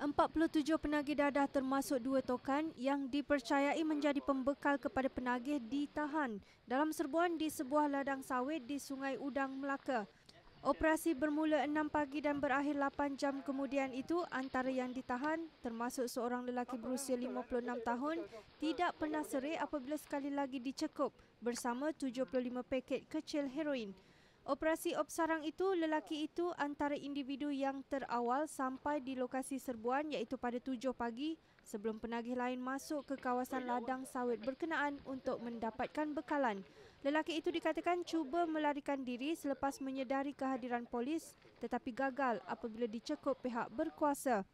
47 penagih dadah termasuk dua tokan yang dipercayai menjadi pembekal kepada penagih ditahan dalam serbuan di sebuah ladang sawit di Sungai Udang, Melaka. Operasi bermula 6 pagi dan berakhir 8 jam kemudian itu antara yang ditahan termasuk seorang lelaki berusia 56 tahun tidak pernah serik apabila sekali lagi dicekup bersama 75 paket kecil heroin. Operasi Opsarang itu, lelaki itu antara individu yang terawal sampai di lokasi serbuan iaitu pada 7 pagi sebelum penagih lain masuk ke kawasan ladang sawit berkenaan untuk mendapatkan bekalan. Lelaki itu dikatakan cuba melarikan diri selepas menyedari kehadiran polis tetapi gagal apabila dicekup pihak berkuasa.